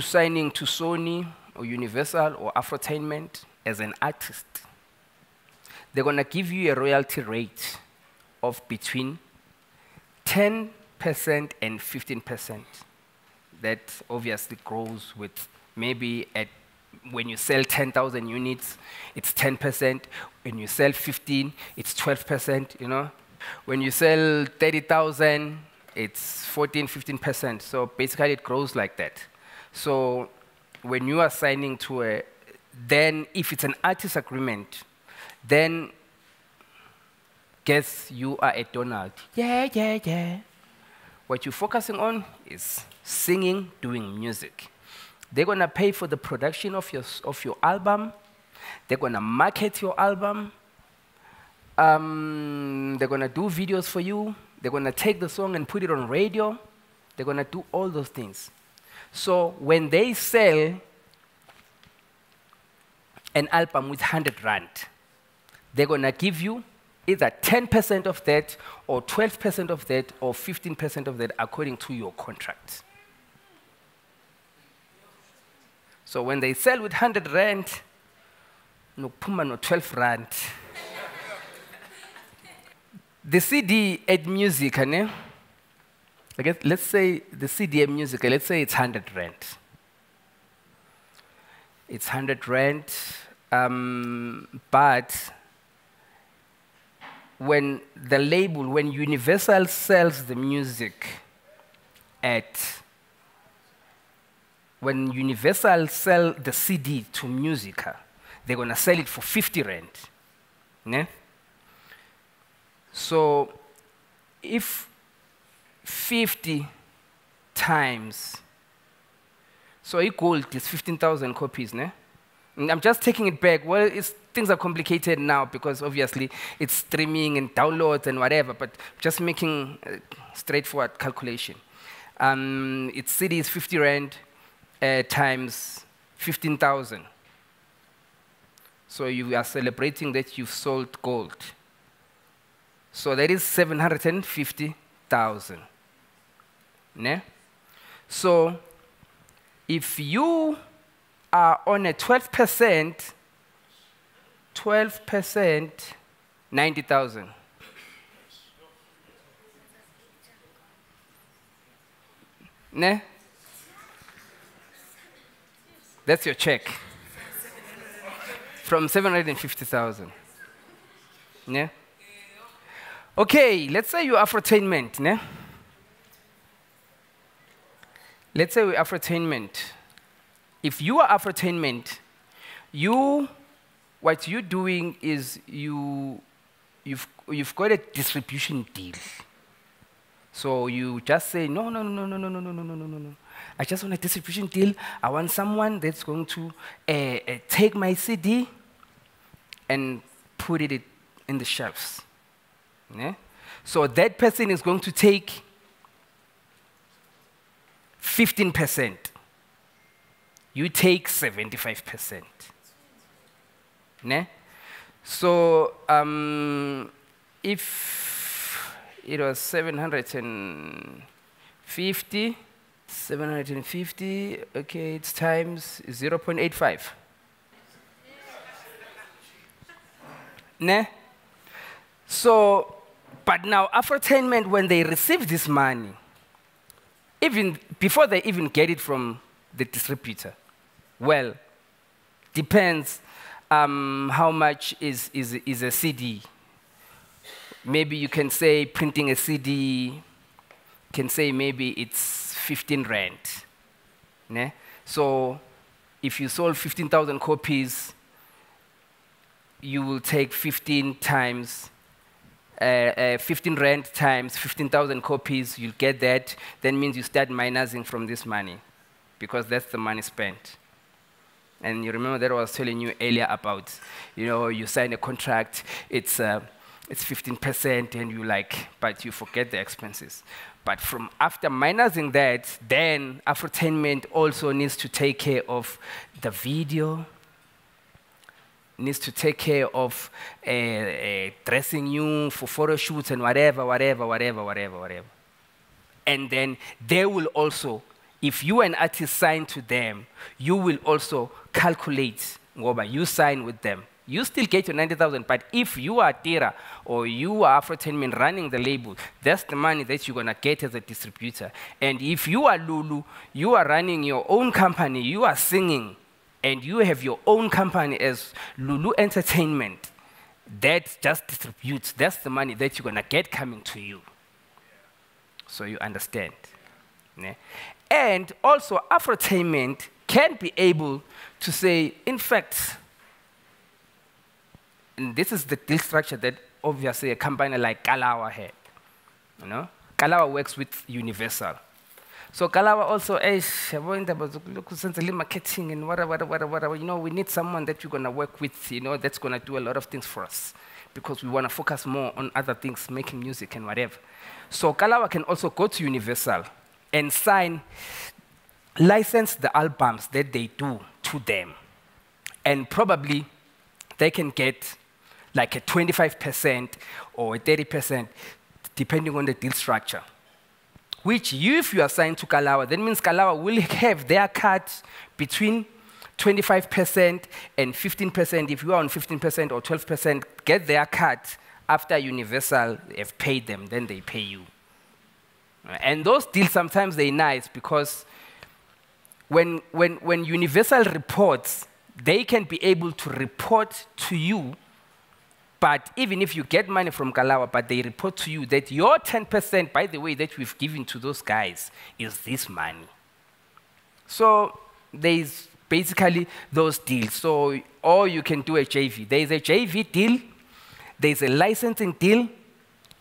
signing to Sony or Universal or Afrotainment as an artist, they're going to give you a royalty rate of between 10% and 15%. That obviously grows with maybe at when you sell 10,000 units, it's 10%. When you sell 15, it's 12%, you know. When you sell 30,000, it's 14, 15%. So basically it grows like that. So when you are signing to a, then if it's an artist agreement, then guess you are a Donald. Yeah, yeah, yeah. What you're focusing on is singing, doing music. They're going to pay for the production of your, of your album. They're going to market your album. Um, they're going to do videos for you. They're going to take the song and put it on radio. They're going to do all those things. So when they sell an album with 100 rand, they're going to give you either 10% of that or 12% of that or 15% of that according to your contract. So when they sell with 100 rand, no puma no 12 rand. the CD at Musica, ne? Guess, let's say the CD at Musica, let's say it's 100 rand. It's 100 rand, um, but when the label, when Universal sells the music at when Universal sell the CD to Musica, they're going to sell it for 50 rand. Ne? So if 50 times, so it gold is 15,000 copies, ne? And I'm just taking it back. Well, things are complicated now because obviously it's streaming and downloads and whatever, but just making a straightforward calculation. Um, its CD is 50 rand, uh, times 15,000. So you are celebrating that you've sold gold. So that is 750,000. Ne? So if you are on a 12%, 12%, 90,000. Ne? That's your check. From 750,000. Yeah? Okay, let's say you're Afrotainment, yeah? Let's say we're Afrotainment. If you are Afrotainment, you, what you're doing is you, you've, you've got a distribution deal. So you just say, no, no, no, no, no, no, no, no, no, no, no, no. I just want a distribution deal. I want someone that's going to uh, uh, take my CD and put it in the shelves. Yeah? So that person is going to take 15%. You take 75%. Yeah? So um, if it was 750, 750, okay, it's times 0.85. ne? So, but now Afrotainment, when they receive this money, even before they even get it from the distributor, well, depends um, how much is, is, is a CD. Maybe you can say printing a CD, can say maybe it's 15 rand. Ne? So if you sold 15,000 copies, you will take 15 times, uh, uh, 15 rand times 15,000 copies, you'll get that. That means you start minusing from this money because that's the money spent. And you remember that I was telling you earlier about, you know, you sign a contract, it's, uh, it's 15%, and you like, but you forget the expenses. But from after minusing that, then Afrotainment also needs to take care of the video, needs to take care of uh, uh, dressing you for photo shoots and whatever, whatever, whatever, whatever, whatever. And then they will also if you an artist sign to them, you will also calculate ngoba you sign with them. You still get your 90,000, but if you are Tira or you are Afrotainment running the label, that's the money that you're gonna get as a distributor. And if you are Lulu, you are running your own company, you are singing, and you have your own company as Lulu Entertainment, that just distributes. That's the money that you're gonna get coming to you. So you understand. And also, Afrotainment can be able to say, in fact, and this is the deal structure that obviously a company like Kalawa had. You know, Kalawa works with Universal. So Kalawa also, look, marketing and whatever, whatever, whatever. You know, we need someone that you're gonna work with. You know, that's gonna do a lot of things for us because we wanna focus more on other things, making music and whatever. So Kalawa can also go to Universal and sign, license the albums that they do to them. And probably they can get like a 25% or a 30%, depending on the deal structure. Which you, if you are signed to Kalawa, that means Kalawa will have their cut between 25% and 15%. If you are on 15% or 12%, get their cut after Universal have paid them, then they pay you. And those deals sometimes they're nice because when, when, when Universal reports, they can be able to report to you. But even if you get money from Kalawa, but they report to you that your 10%, by the way, that we've given to those guys is this money. So there's basically those deals. So, or you can do a JV. There's a JV deal, there's a licensing deal,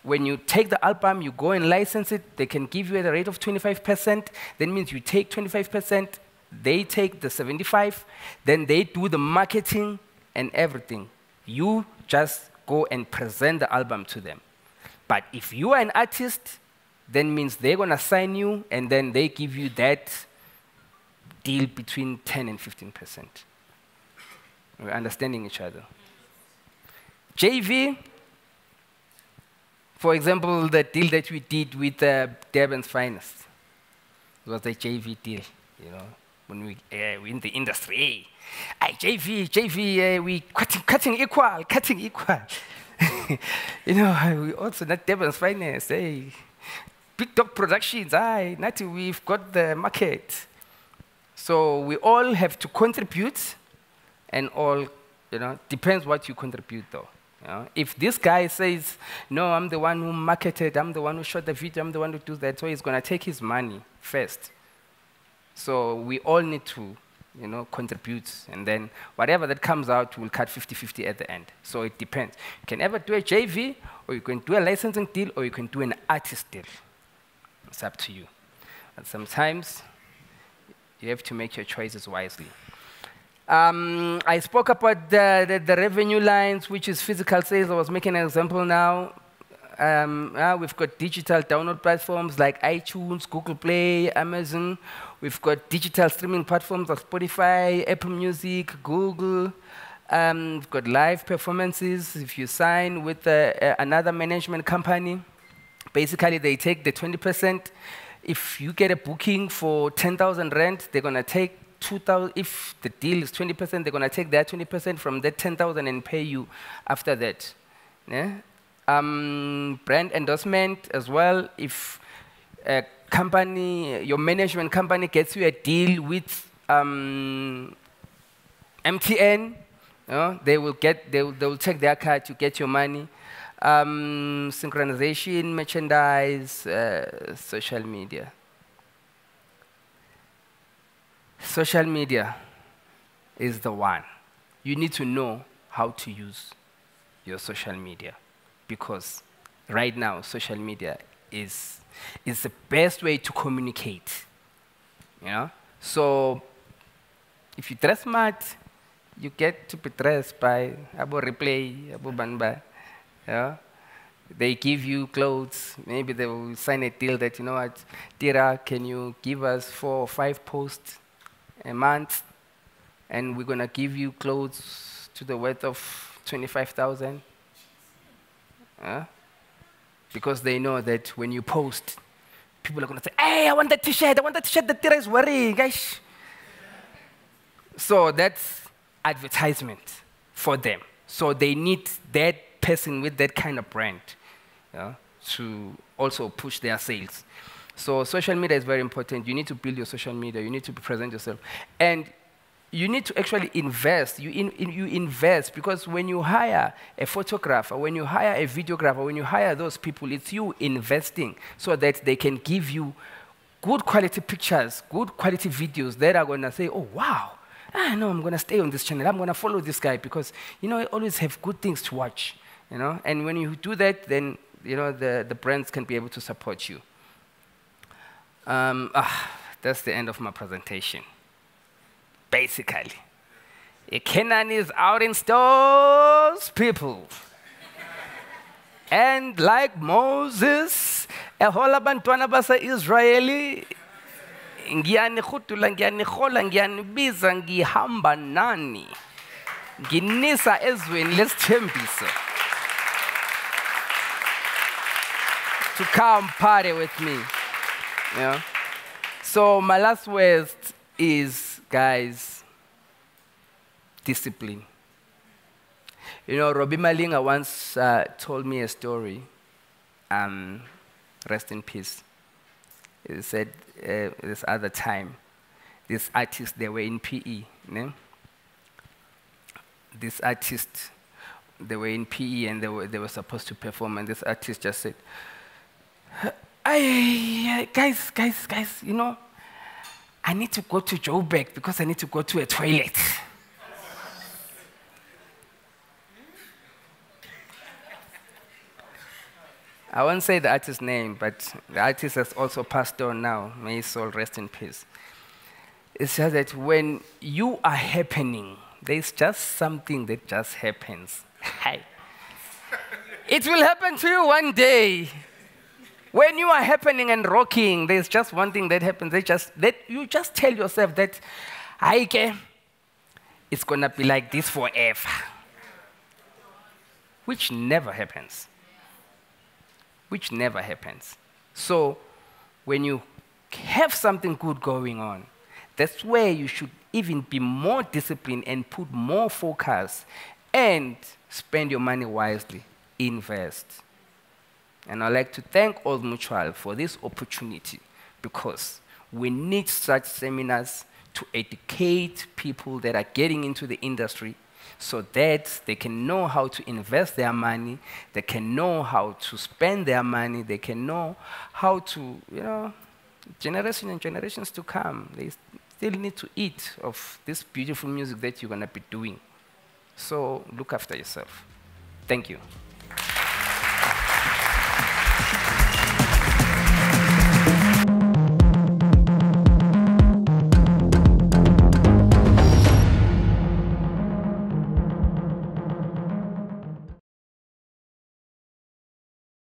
when you take the album, you go and license it, they can give you at a rate of 25%. That means you take 25%, they take the 75, then they do the marketing and everything. You just go and present the album to them. But if you are an artist, then means they're gonna sign you and then they give you that deal between 10 and 15%. We're understanding each other. JV, for example, the deal that we did with uh, Durban's Finest it was a JV deal, you know, when we uh, in the industry. Hey, JV, JV, uh, we cutting, cutting equal, cutting equal. you know, we also not Durban's Finest. Hey, Big Dog Productions, aye, not we've got the market. So we all have to contribute, and all, you know, depends what you contribute though. You know, if this guy says, no, I'm the one who marketed, I'm the one who shot the video, I'm the one who does that, so he's going to take his money first. So we all need to you know, contribute, and then whatever that comes out, we'll cut 50-50 at the end. So it depends. You can either do a JV, or you can do a licensing deal, or you can do an artist deal. It's up to you. But sometimes you have to make your choices wisely. Um, I spoke about the, the, the, revenue lines, which is physical sales. I was making an example now. Um, uh, we've got digital download platforms like iTunes, Google Play, Amazon. We've got digital streaming platforms like Spotify, Apple Music, Google. Um, we've got live performances. If you sign with uh, another management company, basically they take the 20%. If you get a booking for 10,000 rent, they're going to take 2,000, if the deal is 20%, they're going to take that 20% from that 10,000 and pay you after that. Yeah? Um, brand endorsement as well. If a company, your management company gets you a deal with um, MTN, you know, they will get, they will, they will take their card to get your money. Um, synchronization, merchandise, uh, social media. Social media is the one. You need to know how to use your social media because right now social media is, is the best way to communicate. You know? So if you dress smart, you get to be dressed by Abu Replay, Abu Banba. Yeah? They give you clothes. Maybe they will sign a deal that, you know what, Tira, can you give us four or five posts a month, and we're going to give you clothes to the worth of 25,000. Uh, because they know that when you post, people are going to say, hey, I want that t-shirt, I want that t-shirt that Tira is wearing, guys. So that's advertisement for them. So they need that person with that kind of brand yeah, to also push their sales. So social media is very important. You need to build your social media. You need to present yourself. And you need to actually invest. You, in, in, you invest because when you hire a photographer, when you hire a videographer, when you hire those people, it's you investing so that they can give you good quality pictures, good quality videos that are going to say, oh, wow, ah, know I'm going to stay on this channel. I'm going to follow this guy because, you know, I always have good things to watch, you know. And when you do that, then, you know, the, the brands can be able to support you. Um, ah, that's the end of my presentation basically. A Canaan is out in stores, people. and like Moses, ehola bantwana basa Israeli, ngiyanihudula ngiyanihola ngiyanibiza ngihamba nani nginisa ezweni lesithembiso to come party with me yeah. so my last words is guys, discipline. You know, Robbie Malinga once uh, told me a story. Um, rest in peace. He said uh, this other time, these artists, they were in PE. Ne? These artists, they were in PE and they were, they were supposed to perform, and this artist just said, I, guys, guys, guys, you know, I need to go to Joburg because I need to go to a toilet. I won't say the artist's name, but the artist has also passed on now. May his soul rest in peace. It says that when you are happening, there's just something that just happens. it will happen to you one day. When you are happening and rocking, there's just one thing that happens. They just that you just tell yourself that, Ike, it's gonna be like this forever. Which never happens. Which never happens. So when you have something good going on, that's where you should even be more disciplined and put more focus and spend your money wisely. Invest. And I'd like to thank Old Mutual for this opportunity because we need such seminars to educate people that are getting into the industry so that they can know how to invest their money, they can know how to spend their money, they can know how to, you know, generations and generations to come, they still need to eat of this beautiful music that you're going to be doing. So look after yourself. Thank you.